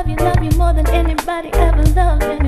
love you, love you more than anybody ever loved you.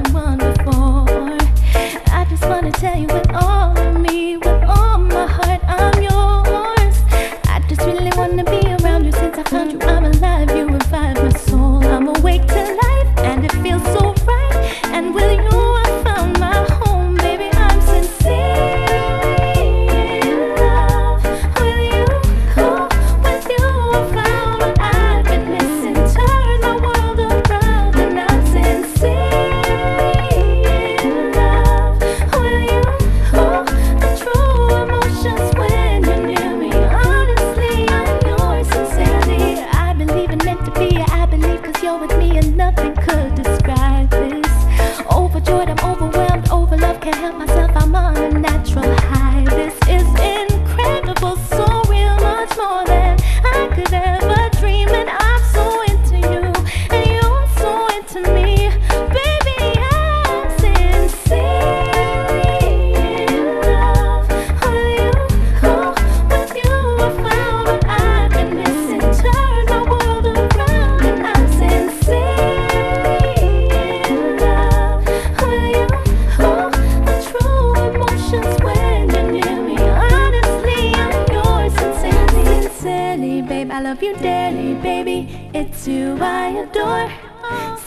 and nothing could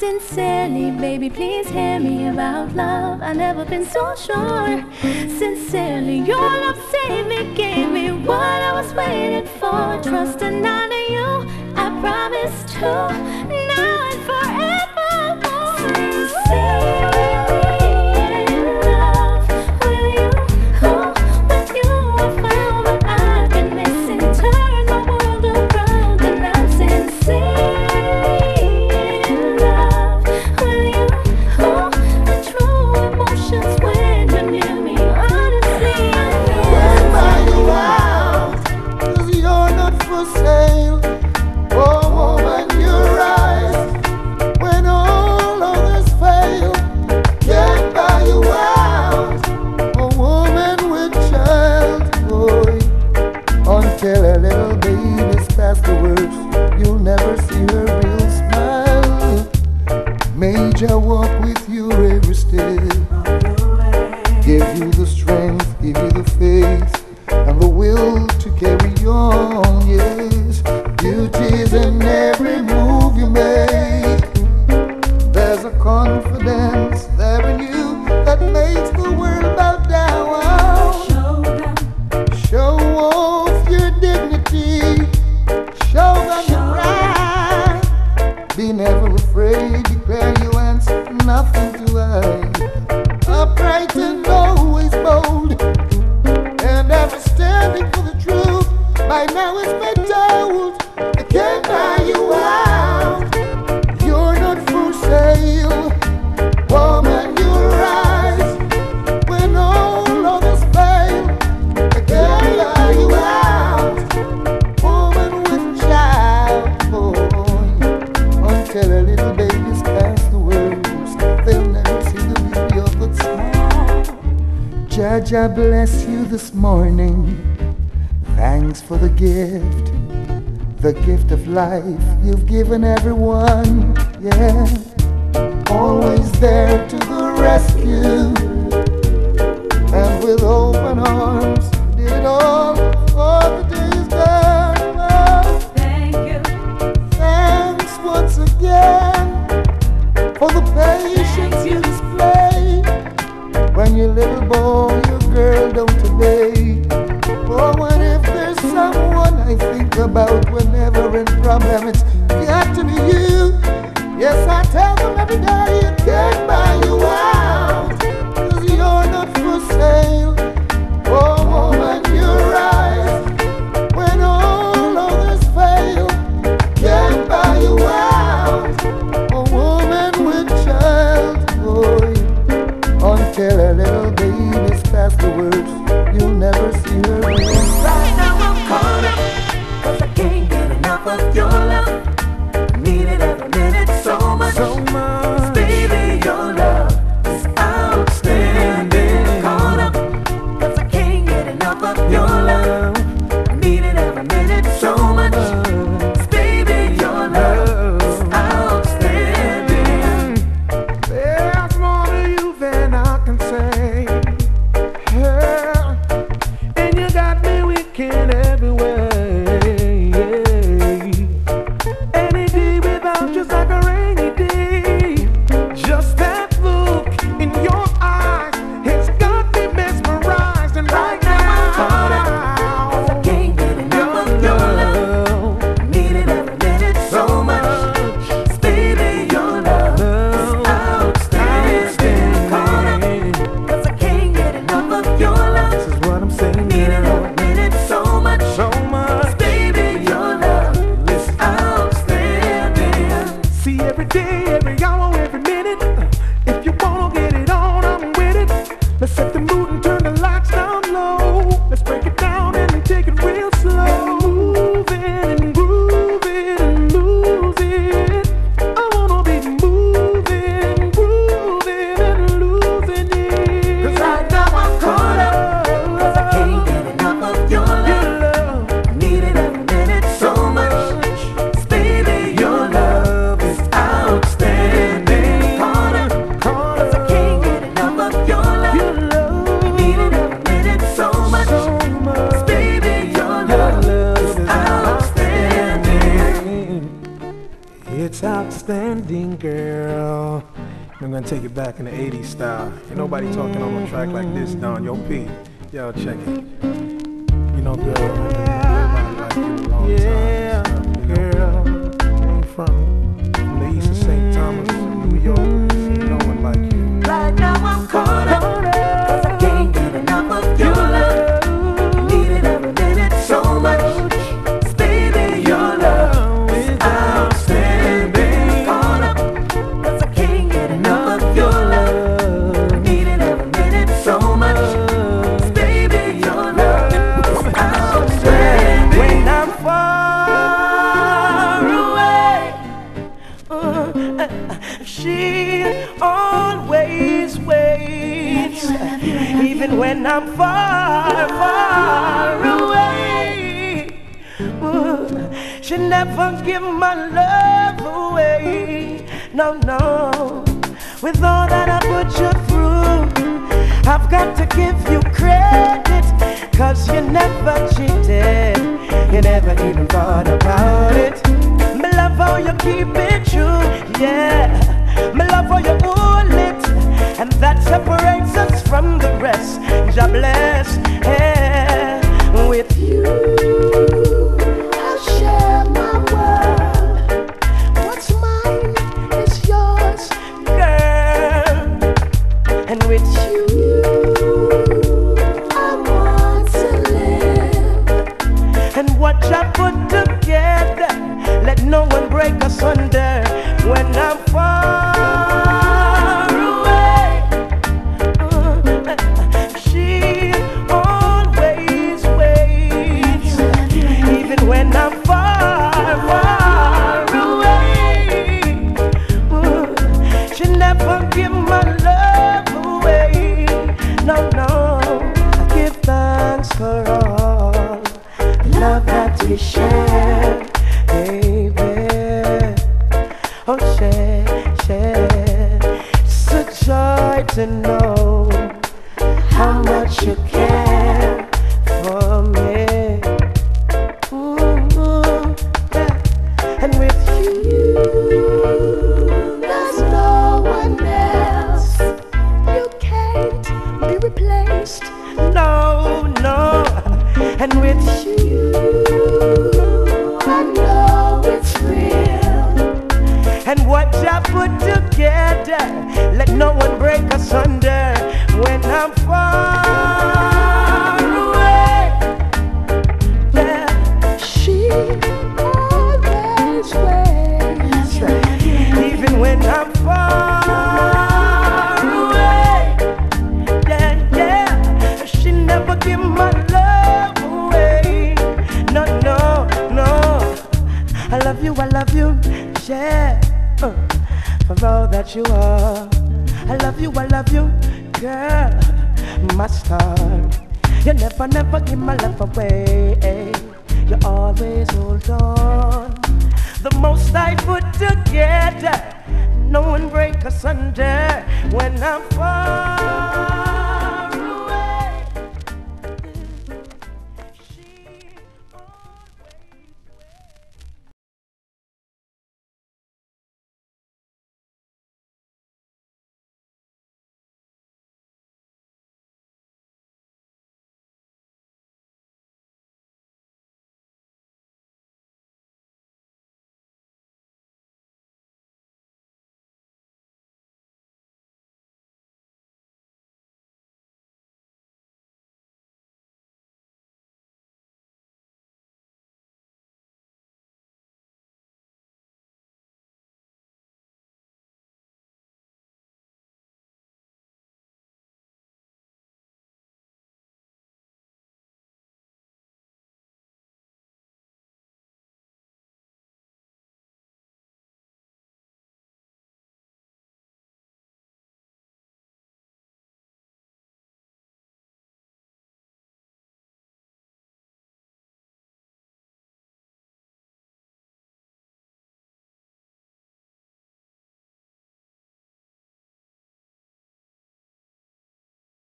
Sincerely, baby, please hear me about love. I've never been so sure. Sincerely, your love saved me, gave me what I was waiting for. Trust and honor you, I promise to now and forever. Sincerely. to carry on, yes. Duties and every Judge, I bless you this morning. Thanks for the gift, the gift of life you've given everyone. Yeah, always there to the rescue. about whenever in problem. It's got to be you. Yes, I tell them every day it can't buy you out. Cause you're not for sale. Oh, woman, you rise. When all others fail, can't buy you out. A woman with child glory. Until a little baby's past the worst. Outstanding, girl. I'm gonna take it back in the 80s style. Ain't nobody talking on a track like this, Don. Yo, P. Yo, check it. You know, girl, everybody like you a long Yeah, time. She always waits. Even when I'm far, far away, she never give my love away. No, no. With all that I put you through, I've got to give you credit. Cause you never cheated. You never even thought about it. Me love how you keep it true. Yeah. Me love how you hold it. And that separates us from the rest. God bless. Yeah. Replaced. No, no. And with you, I know it's real. And what I put together, let no one break us under. When I'm far yeah. uh, for all that you are. I love you, I love you, girl, my star. You never, never give my love away. You always hold on. The most I put together, no one break us under when I'm far.